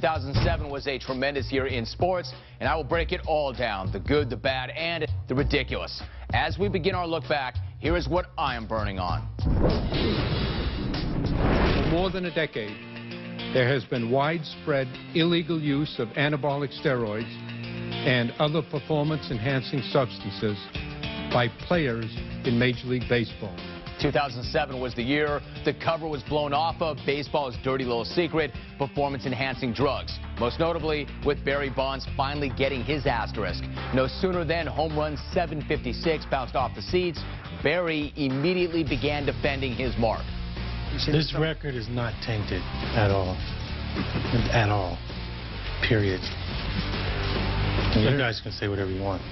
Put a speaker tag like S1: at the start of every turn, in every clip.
S1: 2007 was a tremendous year in sports, and I will break it all down, the good, the bad, and the ridiculous. As we begin our look back, here is what I am burning on.
S2: For more than a decade, there has been widespread illegal use of anabolic steroids and other performance-enhancing substances by players in Major League Baseball.
S1: 2007 was the year the cover was blown off of baseball's dirty little secret, performance-enhancing drugs. Most notably, with Barry Bonds finally getting his asterisk. No sooner than home run 756 bounced off the seats, Barry immediately began defending his mark.
S3: This record is not tainted at all. At all. Period. And you guys can say whatever you want.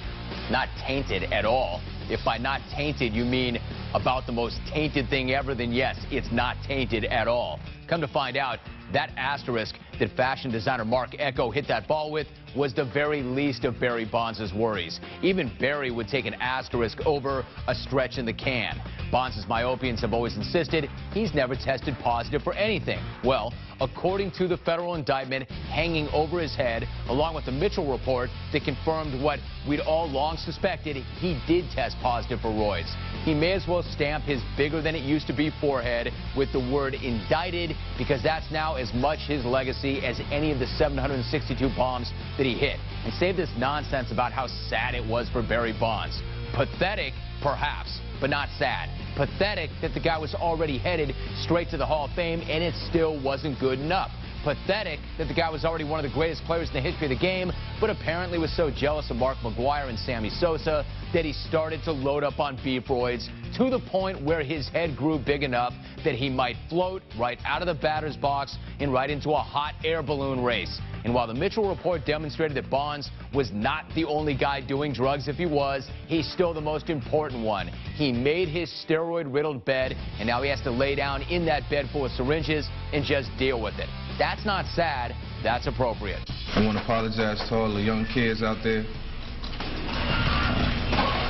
S1: Not tainted at all. If by not tainted you mean about the most tainted thing ever, then yes, it's not tainted at all. Come to find out, that asterisk that fashion designer Marc Ecko hit that ball with was the very least of Barry Bonds' worries. Even Barry would take an asterisk over a stretch in the can. Bonds' myopians have always insisted he's never tested positive for anything. Well, according to the federal indictment hanging over his head, along with the Mitchell report that confirmed what we'd all long suspected, he did test positive for roids. He may as well stamp his bigger than it used to be forehead with the word indicted because that's now as much his legacy as any of the 762 bombs that he hit. And save this nonsense about how sad it was for Barry Bonds. Pathetic, perhaps, but not sad. Pathetic that the guy was already headed straight to the Hall of Fame and it still wasn't good enough. Pathetic that the guy was already one of the greatest players in the history of the game, but apparently was so jealous of Mark McGwire and Sammy Sosa that he started to load up on beef roids to the point where his head grew big enough that he might float right out of the batter's box and right into a hot air balloon race. And while the Mitchell report demonstrated that Bonds was not the only guy doing drugs, if he was, he's still the most important one. He made his steroid-riddled bed, and now he has to lay down in that bed full of syringes and just deal with it. That's not sad. That's appropriate.
S4: I want to apologize to all the young kids out there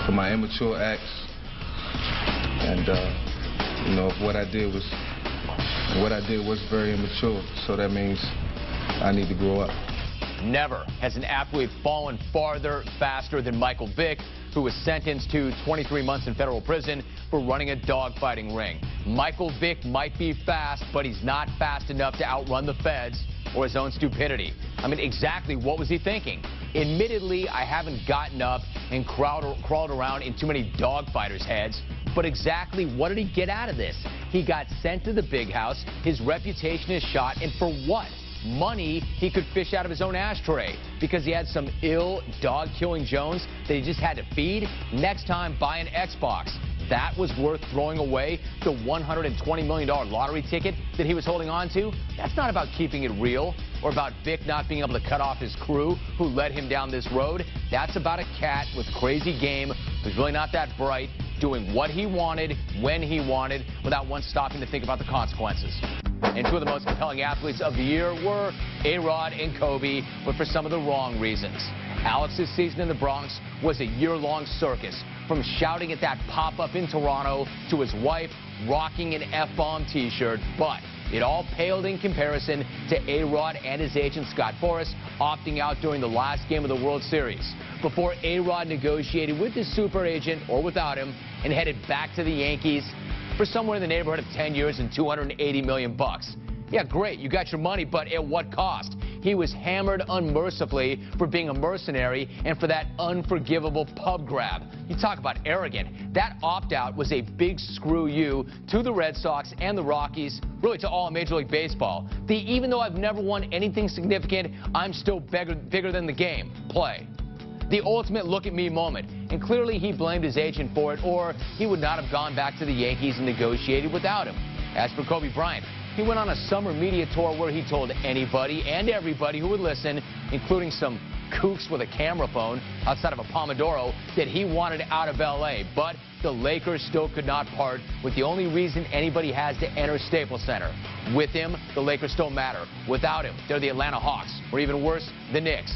S4: for my immature acts. And, uh, you know, what I did was, what I did was very immature. So that means I need to grow up.
S1: Never has an athlete fallen farther, faster than Michael Vick, who was sentenced to 23 months in federal prison for running a dogfighting ring. Michael Vick might be fast, but he's not fast enough to outrun the feds or his own stupidity. I mean, exactly what was he thinking? Admittedly, I haven't gotten up and crawled, crawled around in too many dogfighters' heads, but exactly what did he get out of this? He got sent to the big house, his reputation is shot, and for what? Money he could fish out of his own ashtray because he had some ill dog-killing Jones that he just had to feed. Next time, buy an Xbox. That was worth throwing away the $120 million lottery ticket that he was holding on to. That's not about keeping it real or about Vick not being able to cut off his crew who led him down this road. That's about a cat with crazy game who's really not that bright, doing what he wanted, when he wanted, without once stopping to think about the consequences. And two of the most compelling athletes of the year were A-Rod and Kobe, but for some of the wrong reasons. Alex's season in the Bronx was a year-long circus, from shouting at that pop-up in Toronto to his wife rocking an F-bomb T-shirt, but it all paled in comparison to A-Rod and his agent Scott Boras opting out during the last game of the World Series before A-Rod negotiated with his super agent or without him and headed back to the Yankees for somewhere in the neighborhood of 10 years and 280 million bucks. Yeah, great, you got your money, but at what cost? He was hammered unmercifully for being a mercenary and for that unforgivable pub grab. You talk about arrogant. That opt-out was a big screw you to the Red Sox and the Rockies, really to all Major League Baseball. The even though I've never won anything significant, I'm still bigger, bigger than the game. Play the ultimate look at me moment. And clearly he blamed his agent for it, or he would not have gone back to the Yankees and negotiated without him. As for Kobe Bryant, he went on a summer media tour where he told anybody and everybody who would listen, including some kooks with a camera phone outside of a Pomodoro, that he wanted out of L.A. But the Lakers still could not part with the only reason anybody has to enter Staples Center. With him, the Lakers still matter. Without him, they're the Atlanta Hawks, or even worse, the Knicks.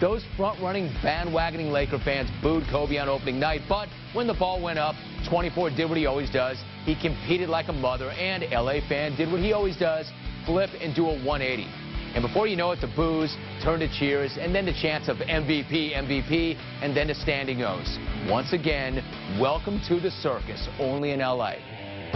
S1: Those front-running, bandwagoning Laker fans booed Kobe on opening night, but when the ball went up, 24 did what he always does. He competed like a mother, and LA fan did what he always does, flip and do a 180. And before you know it, the boos turn to cheers, and then the chants of MVP, MVP, and then to standing O's. Once again, welcome to the circus, only in L.A.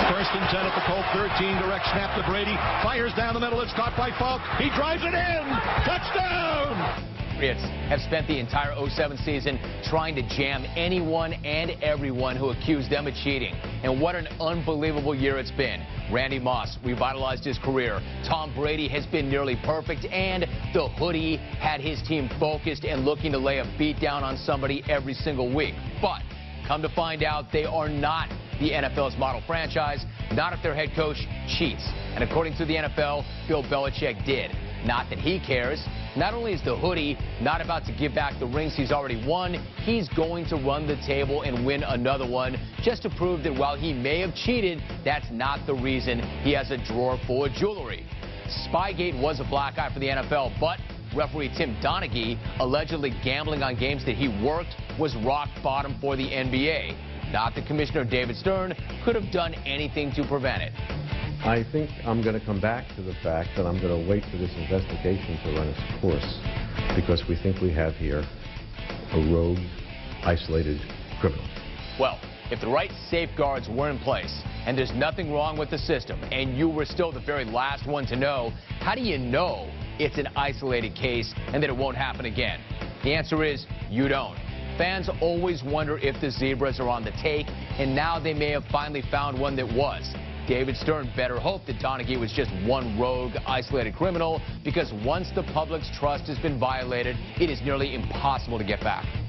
S5: First and 10 at the Colt, 13, direct snap to Brady, fires down the middle, it's caught by Faulk, he drives it in, touchdown!
S1: Patriots have spent the entire 07 season trying to jam anyone and everyone who accused them of cheating. And what an unbelievable year it's been. Randy Moss revitalized his career. Tom Brady has been nearly perfect, and the hoodie had his team focused and looking to lay a beat down on somebody every single week. But come to find out, they are not the NFL's model franchise, not if their head coach cheats. And according to the NFL, Bill Belichick did. Not that he cares. Not only is the hoodie not about to give back the rings he's already won, he's going to run the table and win another one just to prove that while he may have cheated, that's not the reason he has a drawer full of jewelry. Spygate was a black eye for the NFL, but referee Tim Donaghy allegedly gambling on games that he worked was rock bottom for the NBA. Not that Commissioner David Stern could have done anything to prevent it.
S6: I think I'm going to come back to the fact that I'm going to wait for this investigation to run its course because we think we have here a rogue, isolated criminal.
S1: Well, if the right safeguards were in place and there's nothing wrong with the system and you were still the very last one to know, how do you know it's an isolated case and that it won't happen again? The answer is you don't. Fans always wonder if the Zebras are on the take, and now they may have finally found one that was. David Stern better hope that Donaghy was just one rogue, isolated criminal, because once the public's trust has been violated, it is nearly impossible to get back.